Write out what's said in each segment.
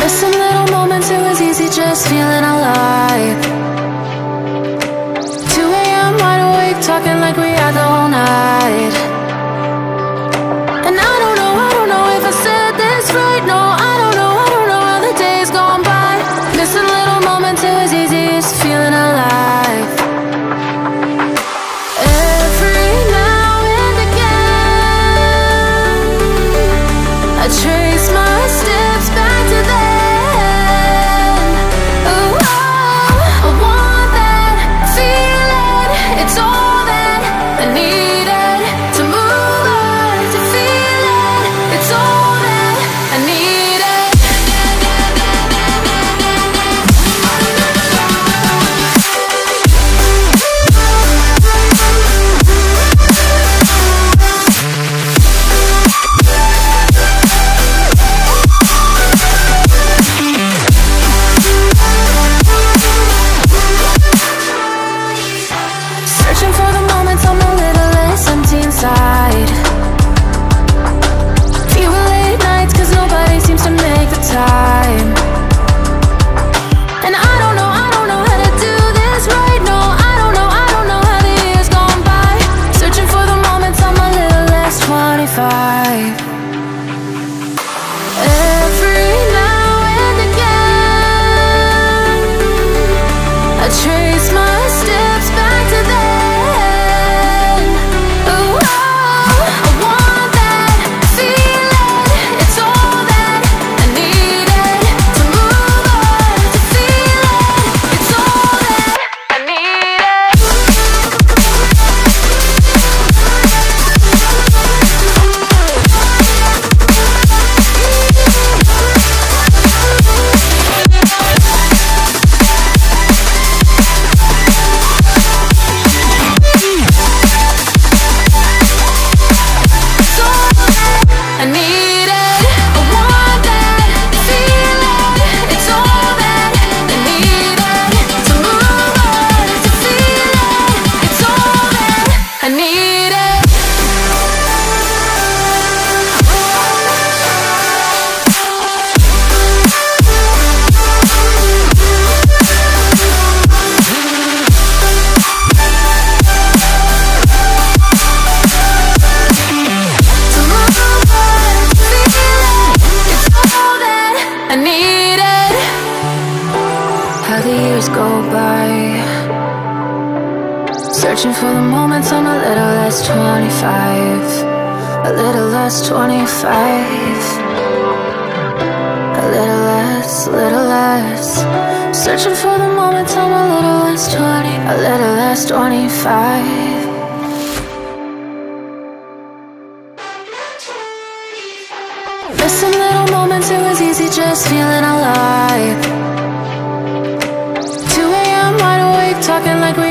Missing little moments, it was easy just feeling alive 2 a.m. wide awake, talking like we had the whole night trace Searching for the moments I'm a little less 25 A little less 25 A little less, a little less. Searching for the moments I'm a little less 20 A little less 25 Missing little moments, it was easy just feeling alive. 2 a.m. wide awake, talking like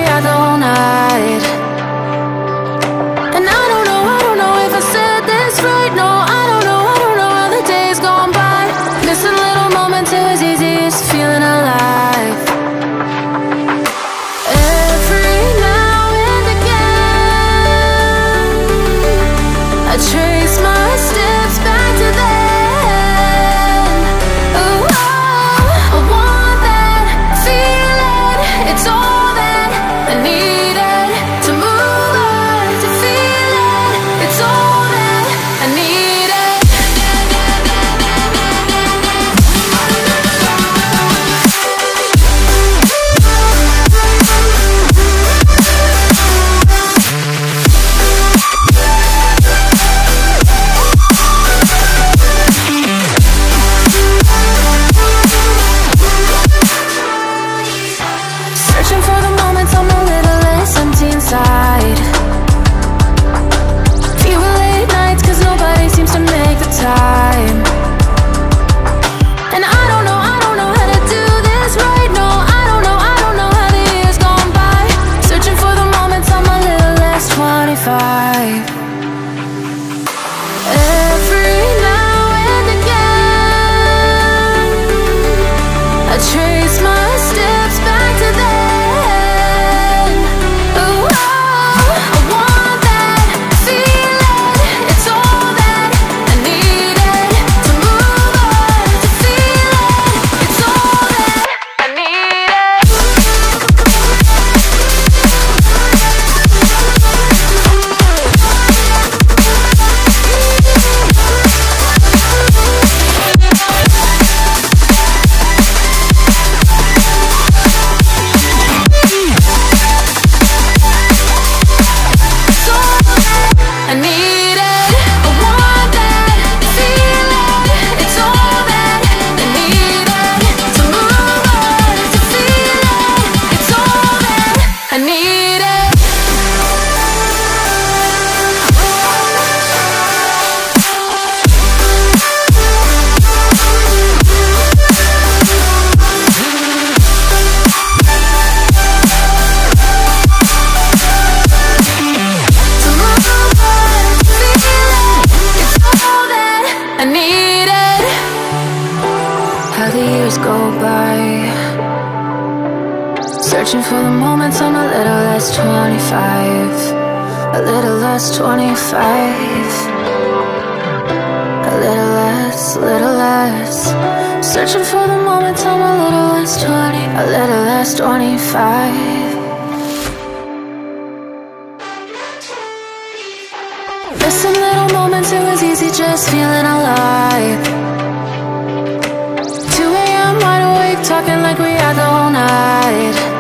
chase need it. How the years go by. Searching for the moments I'm a little less 25. A little less 25. A little less, little less. Searching for the moments I'm a little less 20. A little less 25. Missing little moments, it was easy just feeling alive. 2 a.m. wide awake, talking like we had the whole night.